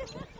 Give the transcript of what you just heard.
Ha, ha, ha.